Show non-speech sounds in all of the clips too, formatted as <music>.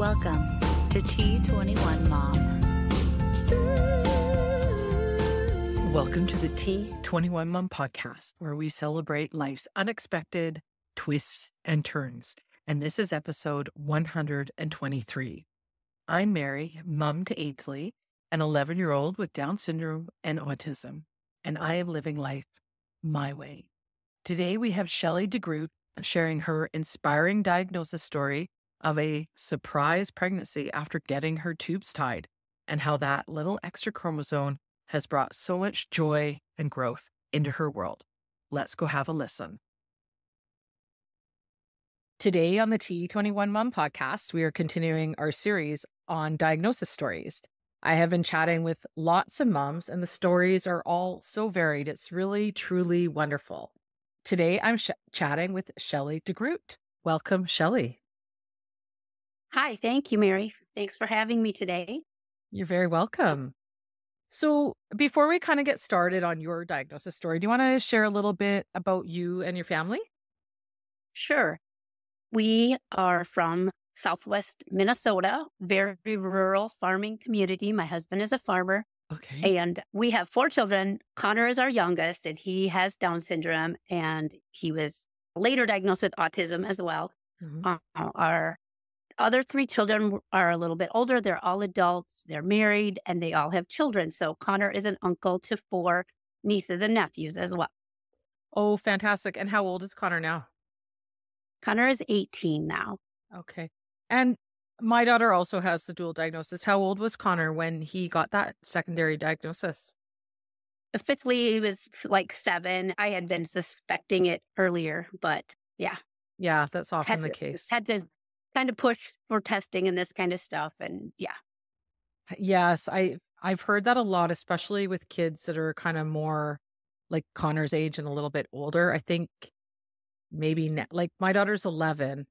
Welcome to T21 Mom. Welcome to the T21 Mom podcast, where we celebrate life's unexpected twists and turns. And this is episode 123. I'm Mary, mom to Ainsley, an 11 year old with Down syndrome and autism, and I am living life my way. Today we have Shelli DeGroot sharing her inspiring diagnosis story of a surprise pregnancy after getting her tubes tied and how that little extra chromosome has brought so much joy and growth into her world. Let's go have a listen. Today on the T21 Mom podcast, we are continuing our series on diagnosis stories. I have been chatting with lots of moms, and the stories are all so varied. It's really, truly wonderful. Today, I'm sh- chatting with Shelli DeGroot. Welcome, Shelli. Hi, thank you, Mary. Thanks for having me today. You're very welcome. So, before we kind of get started on your diagnosis story, do you want to share a little bit about you and your family? Sure. We are from Southwest Minnesota, very rural farming community. My husband is a farmer. Okay. And we have four children. Connor is our youngest, and he has Down syndrome, and he was later diagnosed with autism as well. Mhm. Uh, our other three children are a little bit older. They're all adults, they're married, and they all have children. So Connor is an uncle to four nieces and nephews as well. Oh, fantastic. And how old is Connor now? Connor is 18 now. Okay. And my daughter also has the dual diagnosis. How old was Connor when he got that secondary diagnosis? Officially, he was like seven. I had been suspecting it earlier, but yeah, Yeah, that's often had the to, case. had to kind of push for testing and this kind of stuff. And yeah, uh, Yes, I I've heard that a lot, especially with kids that are kind of more like Connor's age and a little bit older. I think maybe like my daughter's 11,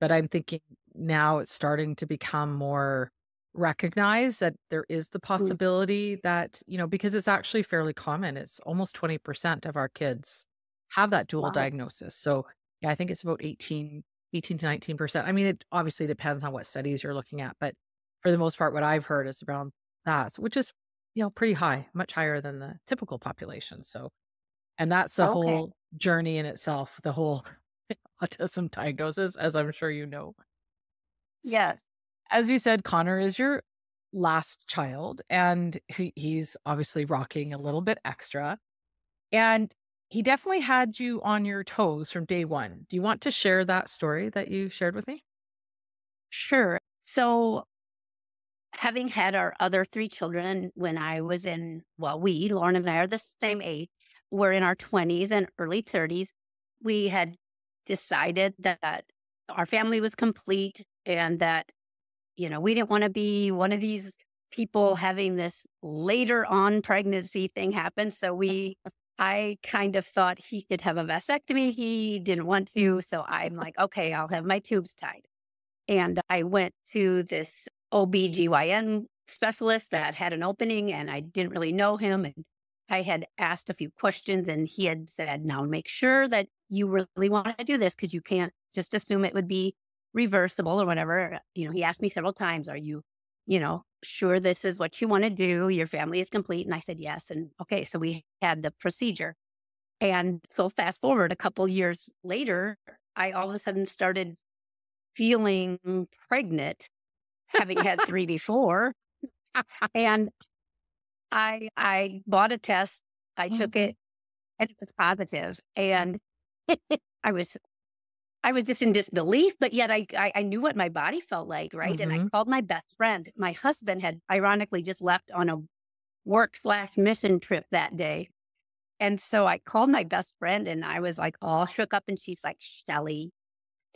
but I'm thinking now it's starting to become more recognized that there is the mm. possibility that, you know, because it's actually fairly common. It's almost 20% of our kids have that dual Wow. diagnosis. So, yeah, I think it's about 18 18 to 19%. I mean, it obviously depends on what studies you're looking at, but for the most part, what I've heard is around that, which is, you know, pretty high, much higher than the typical population. So, and that's a Okay. whole journey in itself, the whole <laughs> autism diagnosis, as I'm sure you know. Yes. As you said, Connor is your last child, and he, he's obviously rocking a little bit extra. And he definitely had you on your toes from day one. Do you want to share that story that you shared with me? Sure. So, having had our other three children when I was in, well, we, Lauren and I are the same age, we're in our 20s and early 30s. We had decided that our family was complete and that, you know, we didn't want to be one of these people having this later on pregnancy thing happen. So, <laughs> we, I kind of thought he could have a vasectomy. He didn't want to. So, I'm like, okay, I'll have my tubes tied. And I went to this OBGYN specialist that had an opening and I didn't really know him. And I had asked a few questions and he had said, now make sure that you really want to do this because you can't just assume it would be reversible or whatever. You know, he asked me several times, are you, you know, sure this is what you want to do? Your family is complete. And I said, yes. And okay, so we had the procedure. And so fast forward a couple years later, I all of a sudden started feeling pregnant, having had three <laughs> before. And I I bought a test. I took Mhm. it and it was positive. And <laughs> I was I was just in disbelief, but yet I, I I knew what my body felt like, right? And I Mhm. called my best friend. My husband had ironically just left on a work slash mission trip that day. And so I called my best friend and I was like all shook up and she's like, Shelli,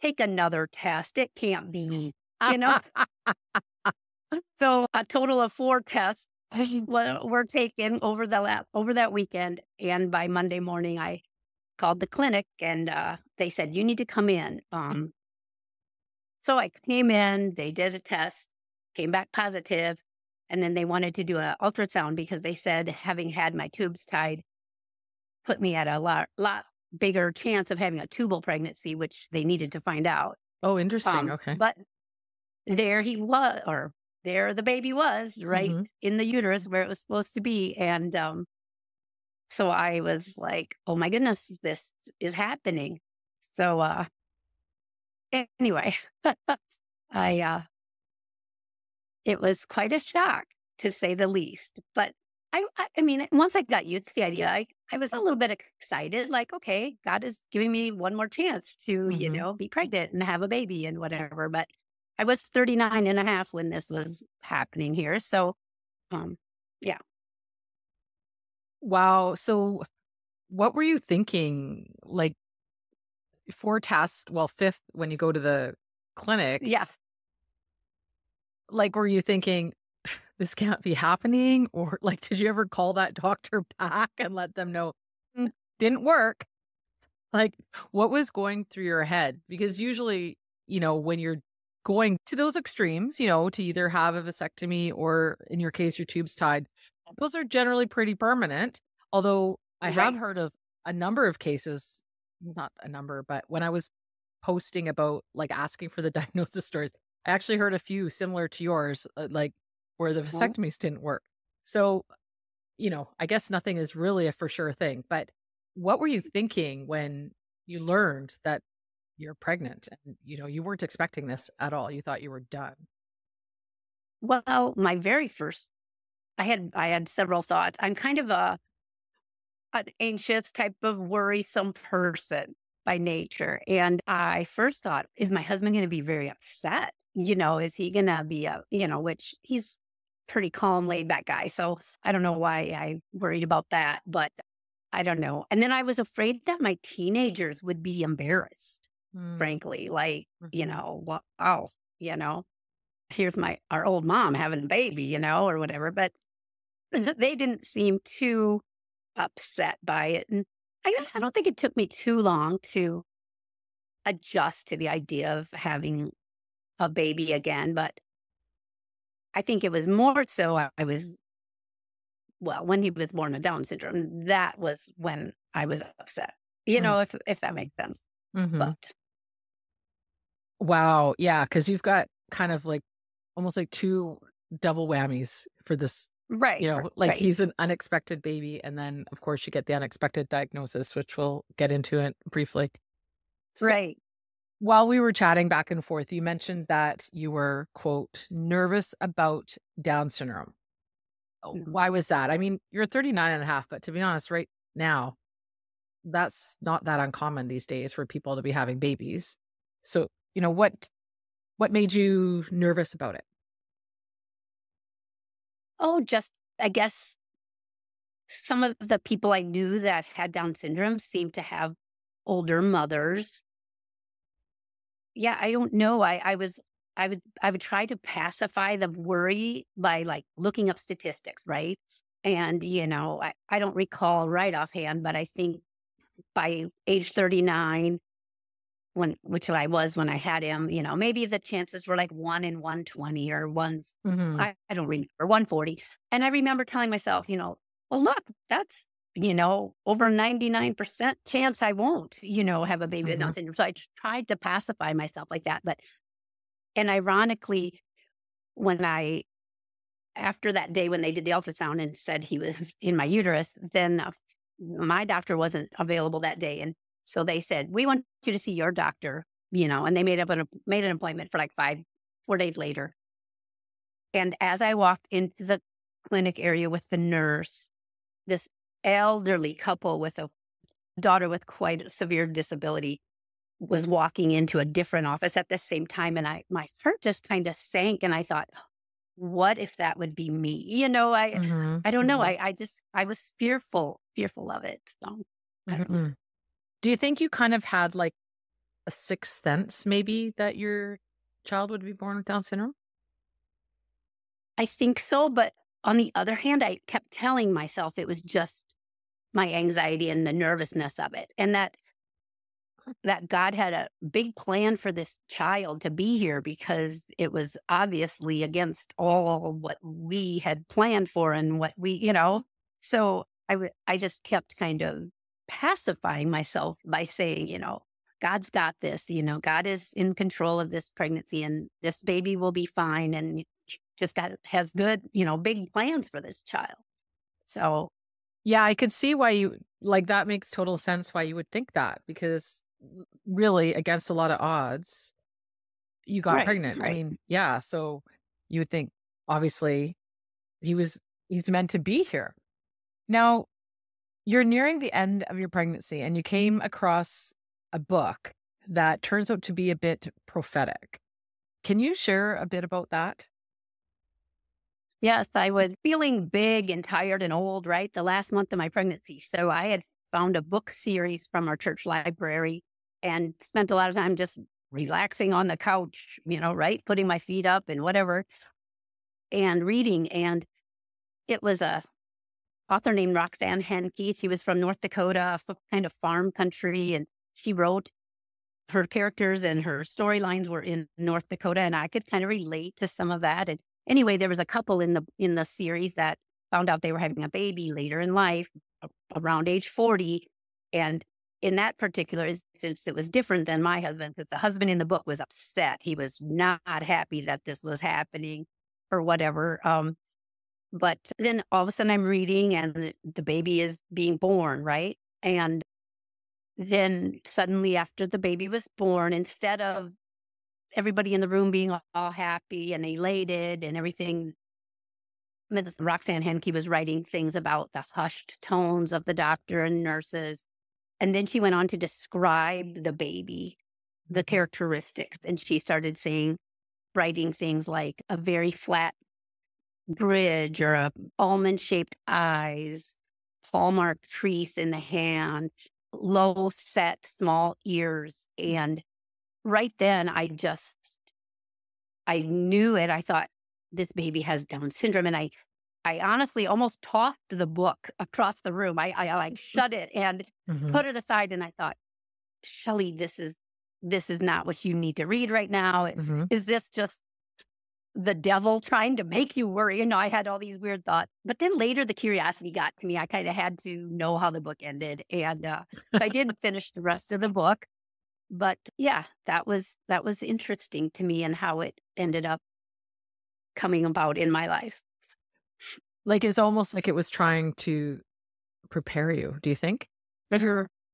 take another test. It can't be, you know? <laughs> so a total of four tests were, were taken over the la- over that weekend. And by Monday morning, I called the clinic and uh, they said, you need to come in. Um, so I came in, they did a test, came back positive, And then they wanted to do an ultrasound because they said having had my tubes tied put me at a lot, lot bigger chance of having a tubal pregnancy, which they needed to find out. Oh, interesting. Um, okay. But there he was, or there the baby was, right Mhm. in the uterus where it was supposed to be. And um, so I was like, oh my goodness, this is happening. So uh, anyway, <laughs> I uh, it was quite a shock to say the least. But I, I, mean, once I got used to the idea, I, I was a little bit excited. Like, okay, God is giving me one more chance to, you Mhm. know, be pregnant and have a baby and whatever. But I was 39 and a half when this was happening here. So, um, Wow. So, what were you thinking? Like, for test, well, fifth, when you go to the clinic, yeah. like, were you thinking, <sighs> this can't be happening? Or, like, did you ever call that <laughs> doctor back and let them know, "Mm, didn't work? Like, what was going through your head? Because usually, you know, when you're going to those extremes, you know, to either have a vasectomy or in your case, your tubes tied, those are generally pretty permanent. Although I have heard of a number of cases, not a number, but when I was posting about like asking for the <laughs> diagnosis stories, I actually heard a few similar to yours, uh, like where the Mhm. vasectomies didn't work. So, you know, I guess nothing is really a for sure thing. But what were you thinking when you learned that you're pregnant and you know you weren't expecting this at all? You thought you were done. Well, my very first, I had I had several thoughts. I'm kind of a an anxious type of worrisome person by nature, and I first thought, is my husband going to be very upset? You know, is he going to be a you know, which he's pretty calm, laid back guy. So I don't know why I worried about that, but I don't know. And then I was afraid that my teenagers would be embarrassed Mm, frankly. Like, you mhm. know, wow, you know, here's my our old mom having a baby, you know, or whatever. But <laughs> they didn't seem too upset by it. And I I don't think it took me too long to adjust to the idea of having a baby again. But I think it was more so I, I was well, when he was born with Down syndrome, that was when I was upset. You Mm. know, if if that makes sense. Mhm. But Wow. Yeah. Cause you've got kind of like almost like two double whammies for this. Right. You know, like right. he's an unexpected baby. And then, of course, you get the unexpected diagnosis, which we'll get into it briefly. So right. while we were chatting back and forth, you mentioned that you were, quote, nervous about Down syndrome. Mhm. Why was that? I mean, you're 39 and a half, but to be honest, right now, that's not that uncommon these days for people to be having babies. So, you know, what what made you nervous about it? Oh, just I guess some of the people I knew that had Down syndrome seemed to have older mothers. Yeah, I don't know. I, I was I would I would try to pacify the worry by like looking up statistics, right? And you know, I, I don't recall right offhand, but I think by age 39, when which I was when I had him, you know, maybe the chances were like one in 120 or one Mhm. I, I don't remember 140. And I remember telling myself, you know, well, look, that's, you know, over 99% chance I won't, you know, have a baby with Down syndrome. So I tried to pacify myself like that. But, and ironically, when I, after that day when they did the ultrasound and said he was <laughs> in my uterus, then uh, my doctor wasn't available that day. And so they said, we want you to see your doctor, you know, and they made up an, made an appointment for like five, four days later. And as I walked into the clinic area with the nurse, this elderly couple with a daughter with quite a severe disability was walking into a different office at the same time. And I, my heart just kind of sank. And I thought, what if that would be me? You know, I, Mhm. I don't know. Mhm. I, I just, I was fearful, fearful of it. So know. Mhm. Do you think you kind of had like a sixth sense, maybe, that your child would be born with Down syndrome? I think so. But on the other hand, I kept telling myself it was just my anxiety and the nervousness of it. And that that God had a big plan for this child to be here because it was obviously against all what we had planned for and what we, you know. So I w- I just kept kind of pacifying myself by saying, you know, God's got this. You know, God is in control of this pregnancy and this baby will be fine. And just got, has good, you know, big plans for this child. So, yeah, I could see why you like that makes total sense why you would think that because really against a lot of odds, you got right, pregnant. right. I mean, yeah. So you would think obviously he was, he's meant to be here. Now, you're nearing the end of your pregnancy and you came mm-hmm. across a book that turns out to be a bit prophetic. Can you share a bit about that? Yes, I was feeling big and tired and old, right? The last month of my pregnancy. So I had found a book series from our church library and spent a lot of time just relaxing on the couch, you know, right? Putting my feet up and whatever and reading. And it was a author named Roxanne Henke. She was from North Dakota, kind of farm country, and she wrote her characters and her storylines were in North Dakota, and I could kind of relate to some of that. And anyway, there was a couple in the in the series that found out they were having a baby later in life, around age forty, and in that particular instance, it was different than my husband. That the husband in the book was upset; he was not happy that this was happening, or whatever. Um, but then all of a sudden I'm reading and the baby is being born, right? And then suddenly after the baby was born, instead of everybody in the room being all happy and elated and everything, Ms. Roxanne Henke was writing things about the hushed tones of the doctor and nurses. And then she went on to describe the baby, the mm-hmm. characteristics. And she started saying, writing things like a very flat bridge or a almond shaped eyes, hallmark teeth in the hand, low set small ears. And right then I just I knew it. I thought this baby has Down syndrome. And I I honestly almost tossed the book across the room. I, I like <laughs> shut it and mm-hmm. put it aside and I thought, Shelli, this is this is not what you need to read right now. Mm-hmm. Is this just the devil trying to make you worry. You know, I had all these weird thoughts. But then later the curiosity got to me. I kind of had to know how the book ended. And uh, I did finish the rest of the book. But yeah, that was that was interesting to me and how it ended up coming about in my life. Like it's almost like it was trying to prepare you, do you think?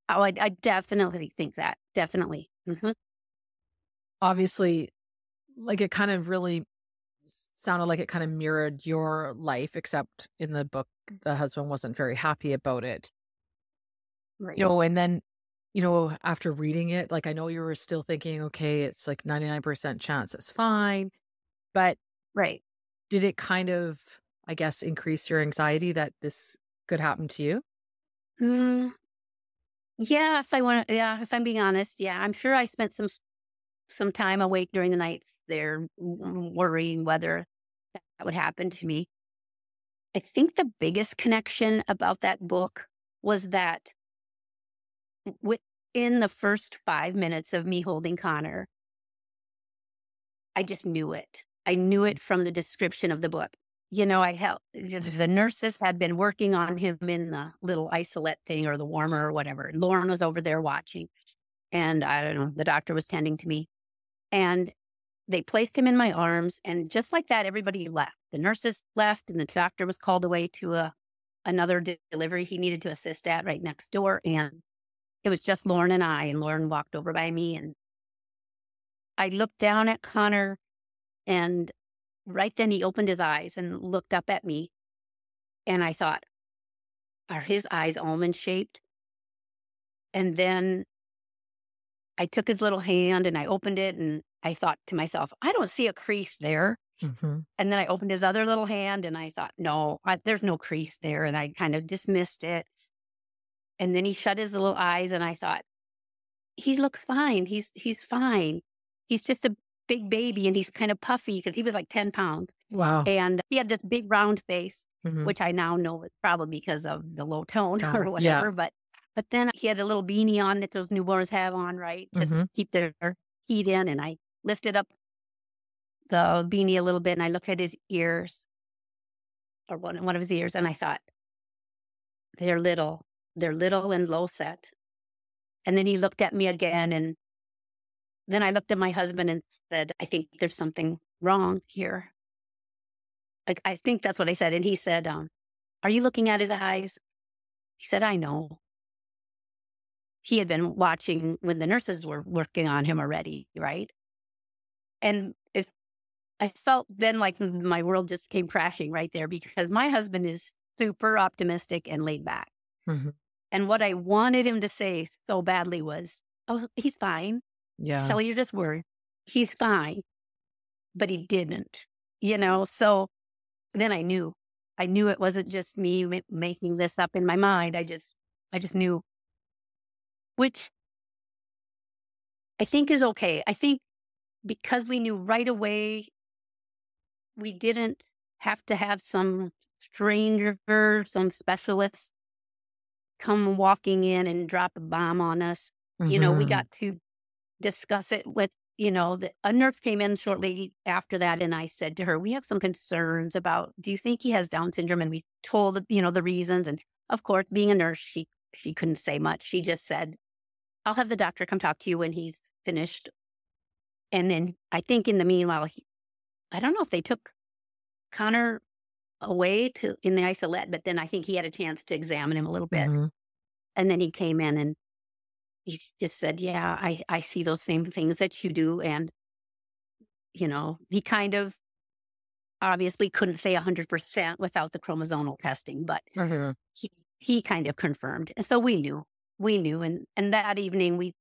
Oh, I, I definitely think that. Definitely. Mm-hmm. Obviously, like it kind of really sounded like it kind of mirrored your life, except in the book, the husband wasn't very happy about it. Right. You know, and then, you know, after reading it, like I know you were still thinking, okay, it's like 99% chance it's fine. But, right. Did it kind of, I guess, increase your anxiety that this could happen to you? Mm, yeah, if I want to, yeah, if I'm being honest, yeah, I'm sure I spent some some time awake during the nights there worrying whether that would happen to me. I think the biggest connection about that book was that within the first five minutes of me holding Connor, I just knew it. I knew it from the description of the book. You know, I helped the nurses had been working on him in the little isolette thing or the warmer or whatever. Lauren was over there watching. And I don't know, the doctor was tending to me. And they placed him in my arms. And just like that, everybody left. The nurses left, and the doctor was called away to a another delivery he needed to assist at right next door. And it was just Lauren and I. And Lauren walked over by me, and I looked down at Connor, and right then he opened his eyes and looked up at me. And I thought, are his eyes almond shaped? And then I took his little hand and I opened it and I thought to myself, I don't see a crease there. Mm-hmm. And then I opened his other little hand and I thought, no, I, there's no crease there. And I kind of dismissed it. And then he shut his little eyes and I thought, he looks fine. He's he's fine. He's just a big baby and he's kind of puffy because he was like 10 pounds. Wow. And he had this big round face, mm-hmm. which I now know is probably because of the low tone <laughs> oh, or whatever. Yeah. But but then he had a little beanie on that those newborns have on, right? To mm-hmm. keep their heat in. And I lifted up the beanie a little bit and I looked at his ears or one, one of his ears and I thought, they're little. They're little and low set. And then he looked at me again. And then I looked at my husband and said, I think there's something wrong here. Like, I think that's what I said. And he said, um, Are you looking at his eyes? He said, I know. He had been watching when the nurses were working on him already, right? And if I felt then like my world just came crashing right there because my husband is super optimistic and laid back. Mm-hmm. And what I wanted him to say so badly was, Oh, he's fine. Yeah. Shelli, you're just worried. He's fine. But he didn't, you know? So then I knew. I knew it wasn't just me making this up in my mind. I just, I just knew, which I think is okay. I think because we knew right away, we didn't have to have some stranger, some specialist come walking in and drop a bomb on us. You know, we Mhm. got to discuss it with, you know, the, a nurse came in shortly after that. And I said to her, we have some concerns about, do you think he has Down syndrome? And we told, you know, the reasons. And of course, being a nurse, she, she couldn't say much. She just said, I'll have the doctor come talk to you when he's finished. And then I think in the meanwhile, he, I don't know if they took Connor away to in the isolette, but then I think he had a chance to examine him a little bit. Mhm. And then he came in and he just said, Yeah, I, I see those same things that you do. And, you know, he kind of obviously couldn't say 100% without the chromosomal testing, but Mhm. he, he kind of confirmed. And so we knew, we knew. And, and that evening we,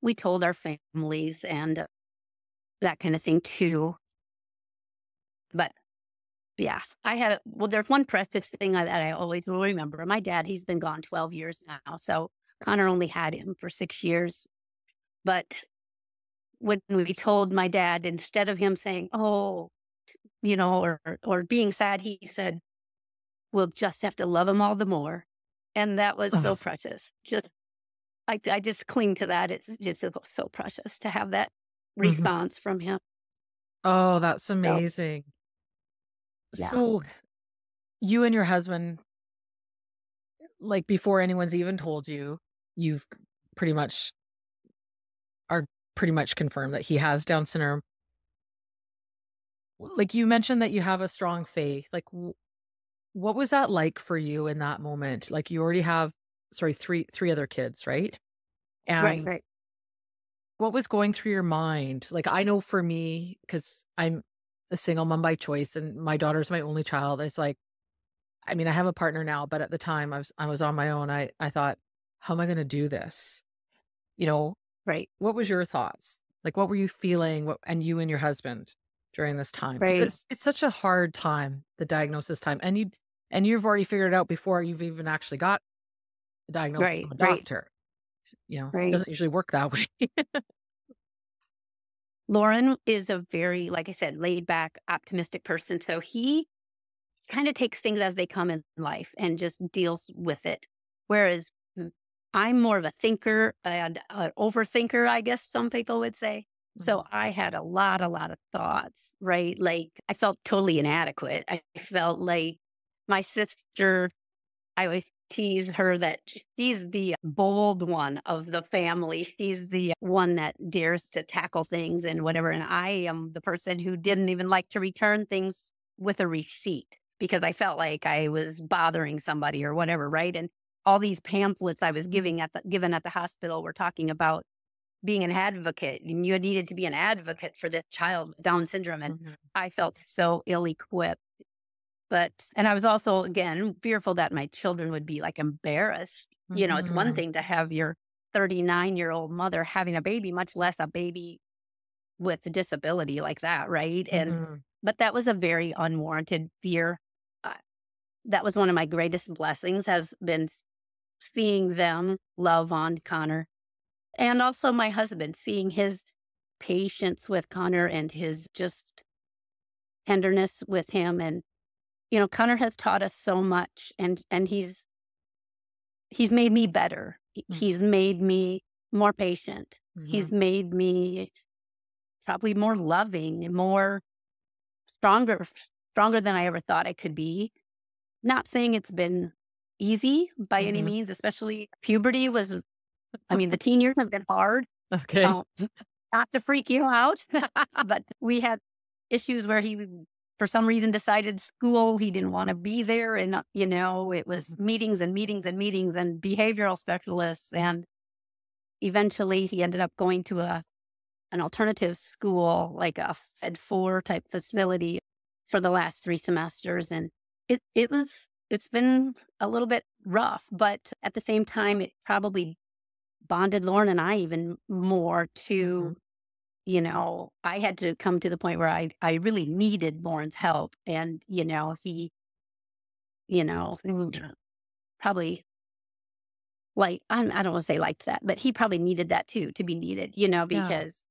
we told our families and uh, that kind of thing too. But yeah, I had, well, there's one precious thing I- that I always will remember. My dad, he's been gone 12 years now. So Connor only had him for six years. But when we told my dad, instead of him saying, oh, you know, or, or being sad, he said, we'll just have to love him all the more. And that was so Oh. precious. Just, I, I just cling to that. It's just so, so precious to have that Mhm. response from him. Oh, that's amazing. Yeah. So, you and your husband, like before anyone's even told you, you've pretty much are pretty much confirmed that he has Down syndrome. Like you mentioned that you have a strong faith. Like, what was that like for you in that moment? Like, you already have, sorry, three three other kids, right? And right, right. what was going through your mind? Like, I know for me, because I'm a single mom by choice, and my daughter's my only child. It's like, I mean, I have a partner now, but at the time I was I was on my own. I I thought, how am I going to do this? You know, Right. what was your thoughts? Like, what were you feeling? What, and you and your husband during this time? Right. Because it's such a hard time, the diagnosis time, and you and you've already figured it out before you've even actually got the diagnosis Right, from a right. doctor. You know, it doesn't usually work that <laughs> way. Lauren is a very, like I said, laid back, optimistic person. So he kind of takes things as they come in life and just deals with it. Whereas I'm more of a thinker and an overthinker, I guess some people would say. So mm-hmm. I had a lot, a lot of thoughts, right? Like I felt totally inadequate. I felt like my sister, I tease her that she's the bold one of the family. She's the one that dares to tackle things and whatever. And I am the person who didn't even like to return things with a receipt because I felt like I was bothering somebody or whatever, right? And all these pamphlets I was giving at the given at the hospital were talking about being an advocate and you needed to be an advocate for this child with Down syndrome. And Mhm. I felt so ill equipped. But, and I was also, again, fearful that my children would be like embarrassed. You know, it's one Mhm. thing to have your 39 year old mother having a baby, much less a baby with a disability like that, right? And, Mhm. but that was a very unwarranted fear. Uh, that was one of my greatest blessings, has been seeing them love on Connor. And also my husband, seeing his patience with Connor and his just tenderness with him. And, you know, Connor has taught us so much and, and he's, he's made me better. He- Mm. He's made me more patient. Mhm. He's made me probably more loving and more stronger, stronger than I ever thought I could be. Not saying it's been easy by any Mhm. means, especially puberty was I <laughs> mean, the teen years have been hard. Okay. Um, <laughs> not to freak you out, <laughs> but we had issues where he, for some reason, decided school he didn't want to be there, and uh, you know, it was meetings and meetings and meetings and behavioral specialists, and eventually he ended up going to a an alternative school, like a Fed Four type facility, for the last three semesters, and it it was it's been a little bit rough, but at the same time, it probably bonded Lauren and I even more to, Mhm. You know, I had to come to the point where I, I really needed Lauren's help. And, you know, he, you know, probably like, I, I don't want to say liked that, but he probably needed that too, to be needed, you know, Yeah. because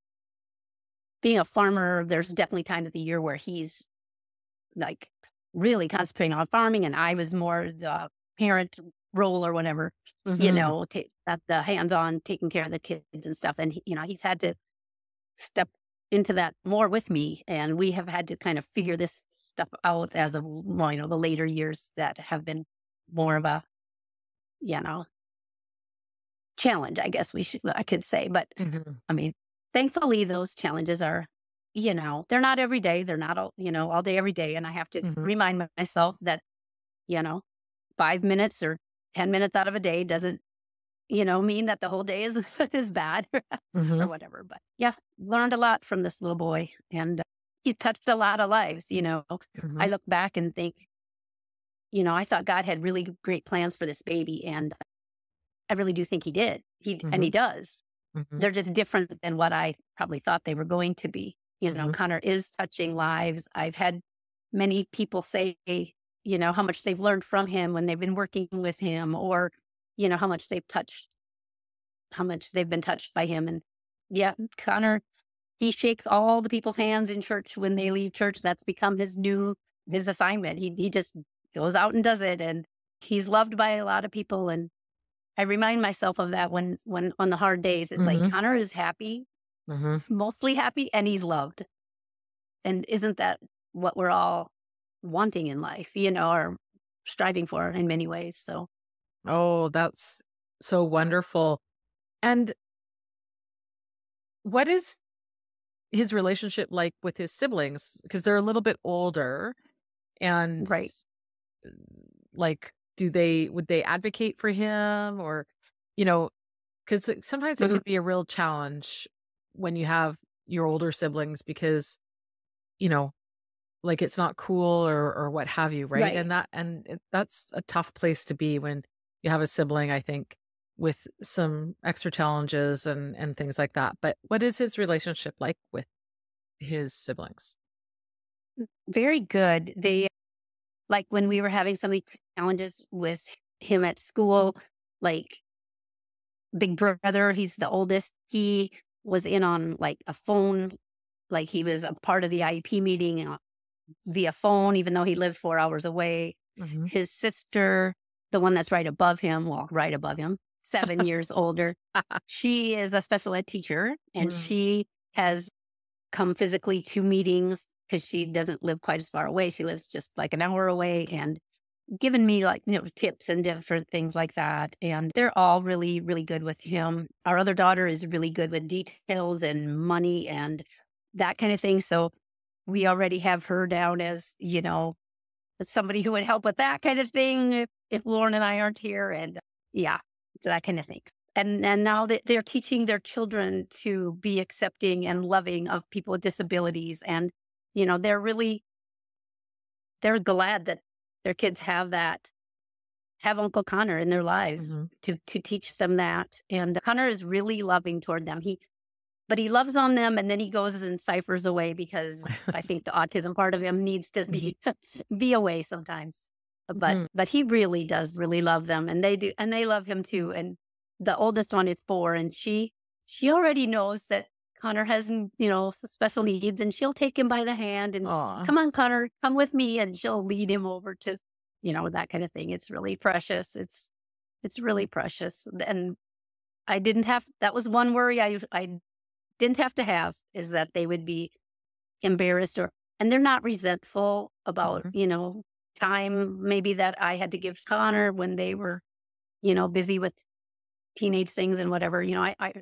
being a farmer, there's definitely times of the year where he's like really concentrating on farming and I was more the parent role or whatever you Mhm. know, that the hands on taking care of the kids and stuff. And, he, you know, he's had to step into that more with me. And we have had to kind of figure this stuff out as of, well, you know, the later years that have been more of a, you know, challenge, I guess we should, I could say. But Mhm. I mean, thankfully, those challenges are, you know, they're not every day. They're not, all, you know, all day, every day. And I have to Mhm. remind myself that, you know, five minutes or 10 minutes out of a day doesn't, you know, mean that the whole day is, <laughs> is bad <laughs> or Mhm. whatever. But yeah, learned a lot from this little boy and uh, he touched a lot of lives. You know, I Mhm. look back and think, you know, I thought God had really great plans for this baby. And I really do think he did. He, and he does Mhm. they're just different than what I probably thought they were going to be. You know, Mhm. Connor is touching lives. I've had many people say, you know, how much they've learned from him when they've been working with him, or, you know, how much they've touched, how much they've been touched by him. And yeah, Connor, he shakes all the people's hands in church when they leave church. That's become his new, his assignment. He, he just goes out and does it. And he's loved by a lot of people. And I remind myself of that when, when on the hard days, it's like Mhm. Connor is happy Mhm. mostly happy and he's loved. And isn't that what we're all wanting in life, you know, or striving for in many ways? So, Oh, that's so wonderful. And what is his relationship like with his siblings? Because they're a little bit older and right. like do they would they advocate for him or you know because sometimes it Mhm. can be a real challenge when you have your older siblings because you know like it's not cool or or what have you right, Right. and that and it, that's a tough place to be when you have a sibling i think with some extra challenges and and things like that but what is his relationship like with his siblings Very good. They, like when we were having some challenges with him at school, like big brother, he's the oldest. He was in on like a phone, like he was a part of the IEP meeting uh, via phone, even though he lived four hours away. Mhm. his sister, the one that's right above him, well, right above him, seven <laughs> years older, she is a special ed teacher and Mm. she has come physically to meetings because she doesn't live quite as far away. She lives just like an hour away and given me like, you know, tips and different things like that. And they're all really, really good with him. Our other daughter is really good with details and money and that kind of thing. So we already have her down as, you know, somebody who would help with that kind of thing if, if Lauren and I aren't here. And yeah, so that kind of thing. And and now that they're teaching their children to be accepting and loving of people with disabilities. And, you know, they're really they're glad that their kids have that, have Uncle Connor in their lives Mhm. to to teach them that. And Connor is really loving toward them. He but he loves on them and then he goes and ciphers away because I think the autism part of him needs to be <laughs> <laughs> be away sometimes. But Mhm. but he really does really love them and they do and they love him too. And the oldest one is four and she she already knows that Connor has you know special needs and she'll take him by the hand and Aw. come on Connor come with me and she'll lead him over to you know that kind of thing. It's really precious. It's it's really precious. And I didn't have that was one worry I I didn't have to have is that they would be embarrassed or and they're not resentful about Mhm. you know time maybe that I had to give Connor when they were you know busy with teenage things and whatever. You know, I, I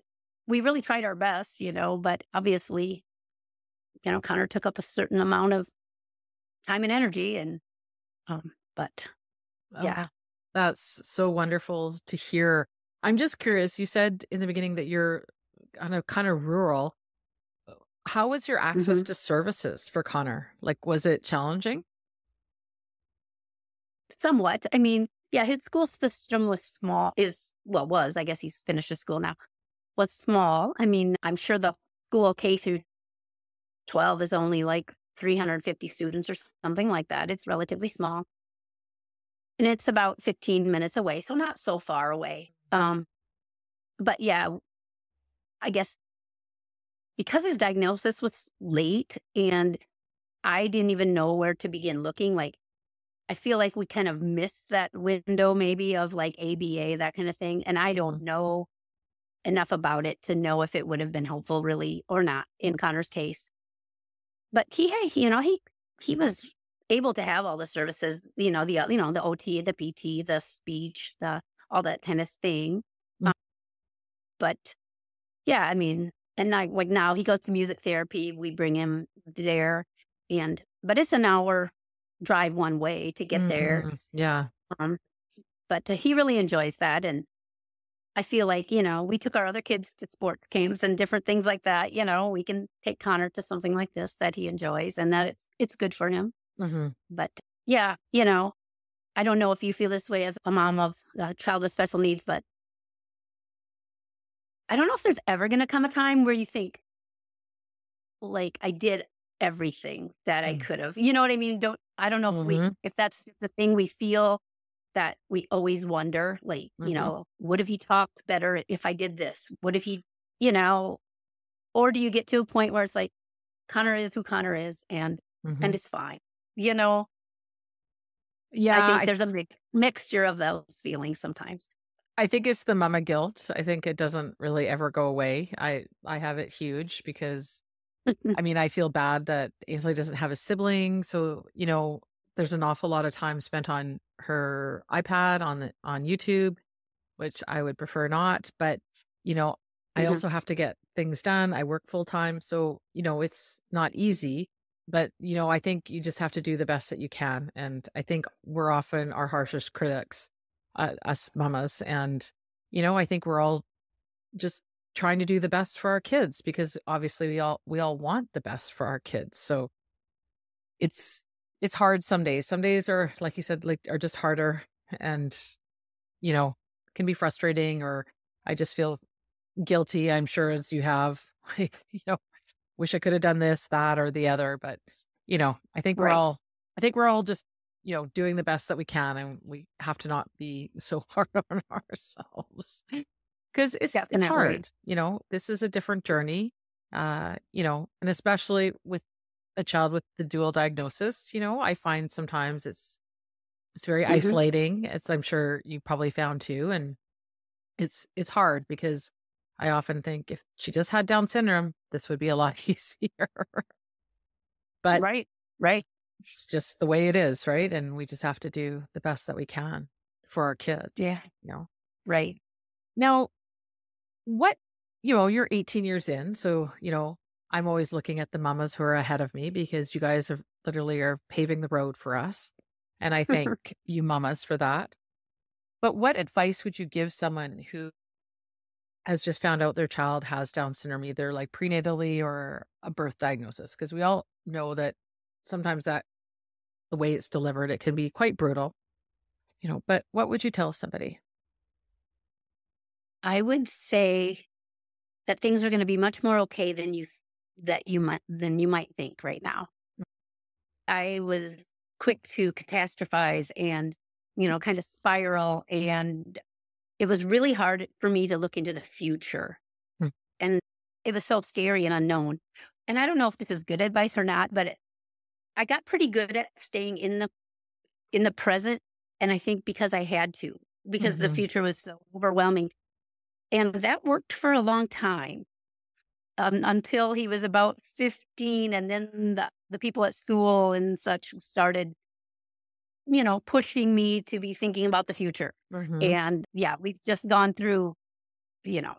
we really tried our best, you know, but obviously, you know, Connor took up a certain amount of time and energy and um but Oh, yeah. That's so wonderful to hear. I'm just curious. You said in the beginning that you're kind of kind of rural. How was your access Mhm. to services for Connor? Like, was it challenging? Somewhat. I mean, yeah, his school system was small, is, well, was, I guess he's finished his school now, was small. I mean, I'm sure the school K through 12 is only like 350 students or something like that. It's relatively small. And it's about 15 minutes away, so not so far away. Um, but yeah, I guess because his diagnosis was late and I didn't even know where to begin looking, like I feel like we kind of missed that window maybe of like ABA, that kind of thing. And I don't know enough about it to know if it would have been helpful really or not in Connor's case. But he, hey, you know, he he was able to have all the services, you know, the you know, the OT, the PT, the speech, the all that kind of thing. Mm. Um, but yeah, I mean, and I like now he goes to music therapy. We bring him there and but it's an hour drive one way to get there. Mhm. Yeah. Um, but uh, he really enjoys that. And I feel like, you know, we took our other kids to sport games and different things like that. You know, we can take Connor to something like this that he enjoys and that it's it's good for him. hmm But yeah, you know, I don't know if you feel this way as a mom of a child with special needs, but I don't know if there's ever going to come a time where you think, like, I did everything that I Mm. could have. You know what I mean? Don't I don't know if we Mhm. if that's the thing we feel that we always wonder, like, Mhm. you know, what if he talked better if I did this? What if he, you know, or do you get to a point where it's like Connor is who Connor is and Mhm. and it's fine. You know, yeah. I think I, there's a mi- mixture of those feelings sometimes. I think it's the mama guilt. I think it doesn't really ever go away. I I have it huge because <laughs> I mean, I feel bad that Ainsley doesn't have a sibling. So, you know, there's an awful lot of time spent on her iPad on the on YouTube, which I would prefer not. But, you know, I Mhm. also have to get things done. I work full time. So, you know, it's not easy. But, you know, I think you just have to do the best that you can. And I think we're often our harshest critics, uh, us mamas. And, you know, I think we're all just trying to do the best for our kids because obviously we all we all want the best for our kids so it's it's hard some days some days are like you said like are just harder and you know can be frustrating or i just feel guilty i'm sure as you have <laughs> like you know wish i could have done this that or the other but you know i think we're Right. all i think we're all just you know doing the best that we can and we have to not be so <laughs> hard on ourselves because it's it's hard you know this is a different journey uh you know and especially with a child with the dual diagnosis you know i find sometimes it's it's very Mhm. isolating it's i'm sure you probably found too and it's it's hard because i often think if she just had down syndrome this would be a lot <laughs> easier but right, right. It's just the way it is right and we just have to do the best that we can for our kids. Yeah, you know right. now what you know you're 18 years in so you know i'm always looking at the mamas who are ahead of me because you guys have literally are paving the road for us and i <laughs> thank you mamas for that but what advice would you give someone who has just found out their child has down syndrome either like prenatally or a birth diagnosis because we all know that sometimes that the way it's delivered it can be quite brutal you know but what would you tell somebody I would say that things are going to be much more okay than you that you might than you might think right now. I was quick to catastrophize and you know kind of spiral and it was really hard for me to look into the future. Hmm. And it was so scary and unknown. And I don't know if this is good advice or not, but I got pretty good at staying in the in the present and I think because I had to because the Mhm. future was so overwhelming. And that worked for a long time um, until he was about 15. And then the, the people at school and such started, you know, pushing me to be thinking about the future. Mhm. And yeah, we've just gone through you know,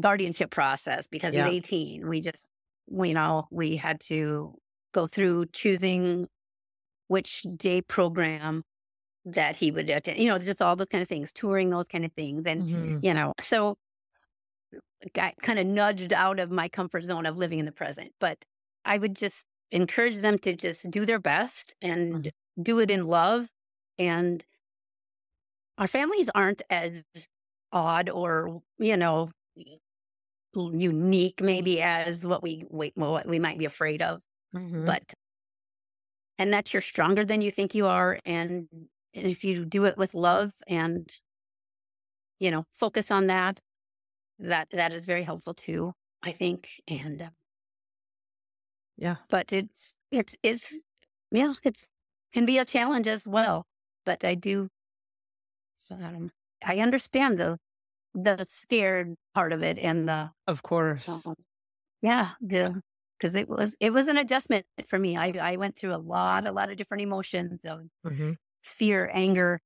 guardianship process because Yeah. he's 18. We just, you know, we had to go through choosing which day program that he would attend, you know, just all those kind of things, touring those kind of things. And, Mhm. you know, so got kind of nudged out of my comfort zone of living in the present. But I would just encourage them to just do their best and Mhm. do it in love. And our families aren't as odd or, you know, unique maybe as what we, we what we might be afraid of. Mhm. But and that you're stronger than you think you are. And, and if you do it with love and you know, focus on that, that that is very helpful too, I think. And uh, yeah. but it's it's it's yeah, it's can be a challenge as well. But I do um, I understand the the scared part of it and the Of course. um, yeah, the because it was it was an adjustment for me. I I went through a lot, a lot of different emotions of hmm fear, anger,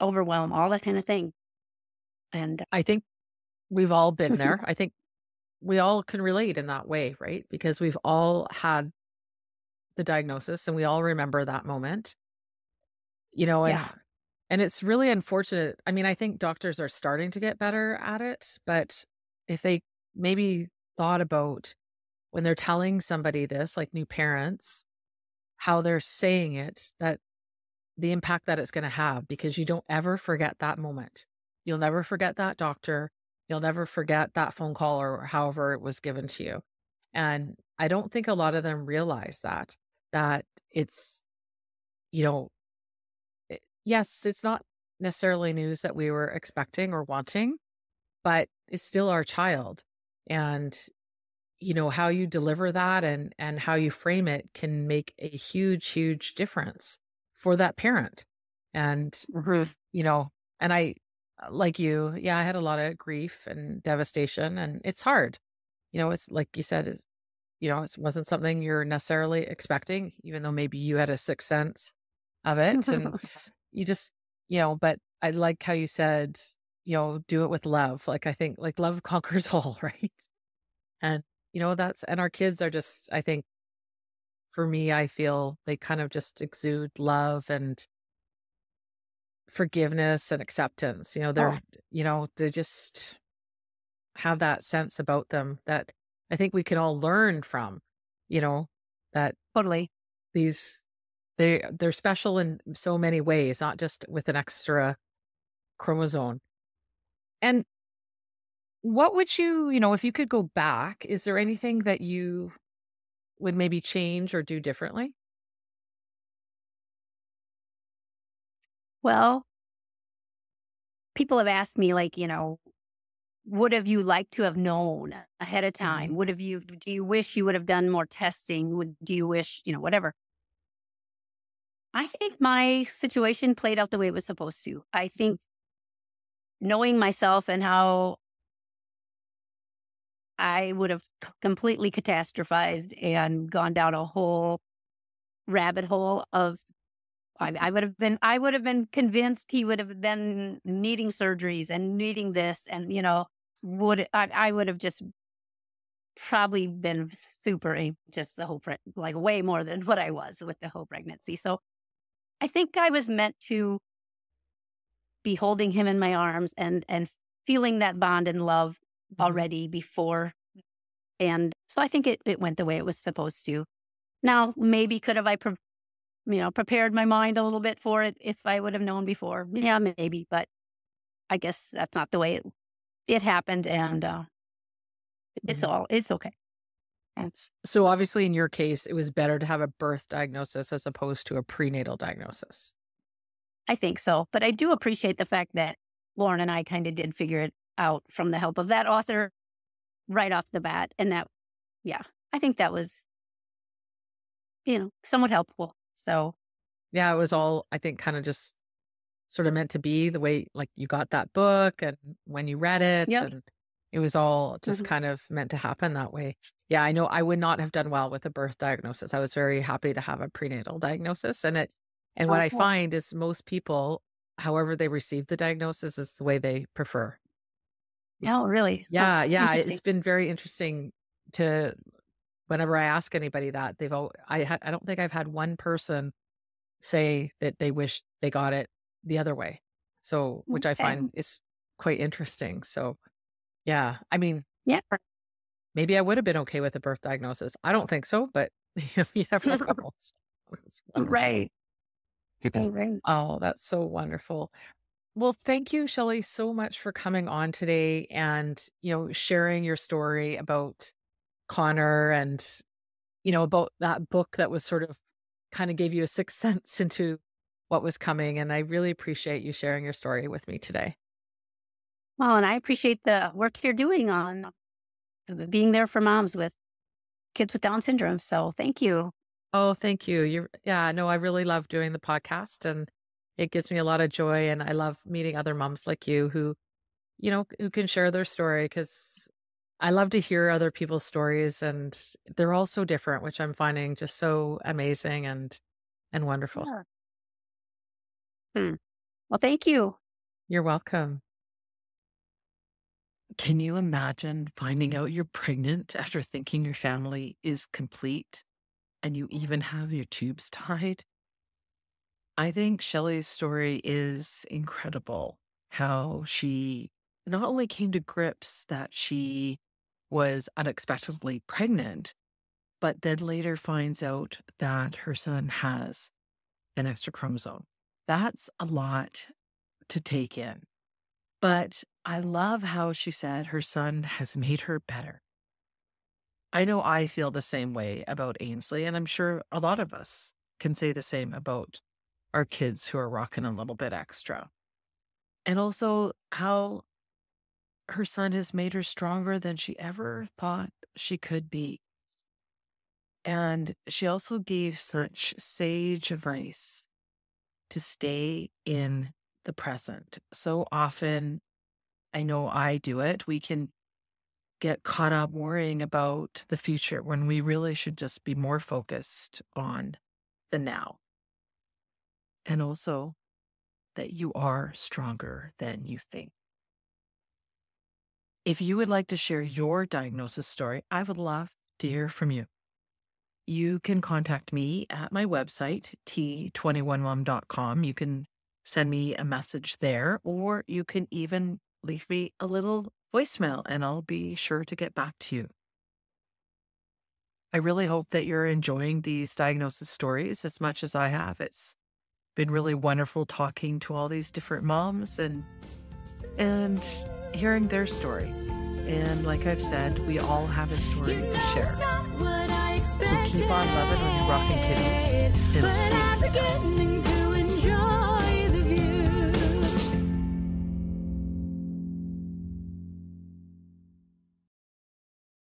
overwhelm, all that kind of thing. And I think we've all been there. <laughs> I think we all can relate in that way, right? Because we've all had the diagnosis and we all remember that moment. You know, and Yeah. and it's really unfortunate. I mean, I think doctors are starting to get better at it, but if they maybe thought about when they're telling somebody this, like new parents, how they're saying it, that the impact that it's going to have, because you don't ever forget that moment. You'll never forget that doctor. You'll never forget that phone call or however it was given to you. And I don't think a lot of them realize that, that it's, you know, it- yes, it's not necessarily news that we were expecting or wanting, but it's still our child. And, you know, how you deliver that and, and how you frame it can make a huge, huge difference for that parent. And mm-hmm. you know, and I, uh, like you, yeah, I had a lot of grief and devastation, and it's hard. You know, it's like you said, is you know, it wasn't something you're necessarily expecting, even though maybe you had a sixth sense of <laughs> it, and you just, you know. But I like how you said, you know, do it with love. Like I think, like love <laughs> conquers all, right? And you know, that's and our kids are just, I think, for me, I feel they kind of just exude love and forgiveness and acceptance. You know, they're, Oh. you know, they just have that sense about them that I think we can all learn from, you know, that totally. these they they're special in so many ways, not just with an extra chromosome. And what would you, you know, if you could go back, is there anything that you would maybe change or do differently? Well, people have asked me, like, you know, would have you liked to have known ahead of mm-hmm. time? Would have you, do you wish you would have done more testing? Would, do you wish, you know, whatever? I think my situation played out the way it was supposed to. I think knowing myself and how I would have completely catastrophized and gone down a whole rabbit hole of I, I would have been I would have been convinced he would have been needing surgeries and needing this and you know would I, I would have just probably been super just the whole pre- like way more than what I was with the whole pregnancy. So I think I was meant to be holding him in my arms and and feeling that bond and love Mhm. already before. And so I think it, it went the way it was supposed to. Now, maybe could have I, pre- you know, prepared my mind a little bit for it if I would have known before? Yeah, maybe, but I guess that's not the way it, it happened. And uh, it's Mhm. all, it's okay. So obviously in your case, it was better to have a birth diagnosis as opposed to a prenatal diagnosis. I think so. But I do appreciate the fact that Lauren and I kind of did figure it out from the help of that author right off the bat. And that, yeah, I think that was, you know, somewhat helpful. So, Yeah, it was all I think kind of just sort of meant to be the way like you got that book and when you read it Yep. and it was all just Mhm. kind of meant to happen that way. Yeah, I know I would not have done well with a birth diagnosis. I was very happy to have a prenatal diagnosis and it and what Oh, I find is most people however they receive the diagnosis is the way they prefer. Oh, really? Yeah, Oh, yeah. It's been very interesting to whenever I ask anybody that they've all I ha- I don't think I've had one person say that they wish they got it the other way. So, which I find is quite interesting. So, yeah. I mean, Yeah. maybe I would have been okay with a birth diagnosis. I don't think so, but <laughs> you never <laughs> know. So, it's. Right. Right. <laughs> Oh, that's so wonderful. Well, thank you, Shelli, so much for coming on today and, you know, sharing your story about Connor and, you know, about that book that was sort of kind of gave you a sixth <laughs> sense into what was coming. And I really appreciate you sharing your story with me today. Well, and I appreciate the work you're doing on being there for moms with kids with Down syndrome. So thank you. Oh, thank you. You're, yeah, no, I really love doing the podcast and it gives me a lot of joy. And I love meeting other moms like you who, you know, who can share their story because I love to hear other people's stories and they're all so different, which I'm finding just so amazing and, and wonderful. Yeah. Hmm. Well, thank you. You're welcome. Can you imagine finding out you're pregnant after thinking your family is complete and you even have your tubes tied? I think Shelli's story is incredible. How she not only came to grips that she was unexpectedly pregnant, but then later finds out that her son has an extra chromosome. That's a lot to take in. But I love how she said her son has made her better. I know I feel the same way about Ainsley, and I'm sure a lot of us can say the same about our kids who are rocking a little bit extra. And also how her son has made her stronger than she ever thought she could be. And she also gave such sage advice to stay in the present. So often, I know I do it. We can get caught up worrying about the future when we really should just be more focused on the now. And also that you are stronger than you think. If you would like to share your diagnosis story, I would love to hear from you. You can contact me at my website, t21mom.com. You can send me a message there, or you can even leave me a little voicemail and I'll be sure to get back to you. I really hope that you're enjoying these diagnosis stories as much as I have. It's been really wonderful talking to all these different moms and and hearing their story. And like I've said, we all have a story to share. So keep on loving on your rocking kitties. It'll see you next time.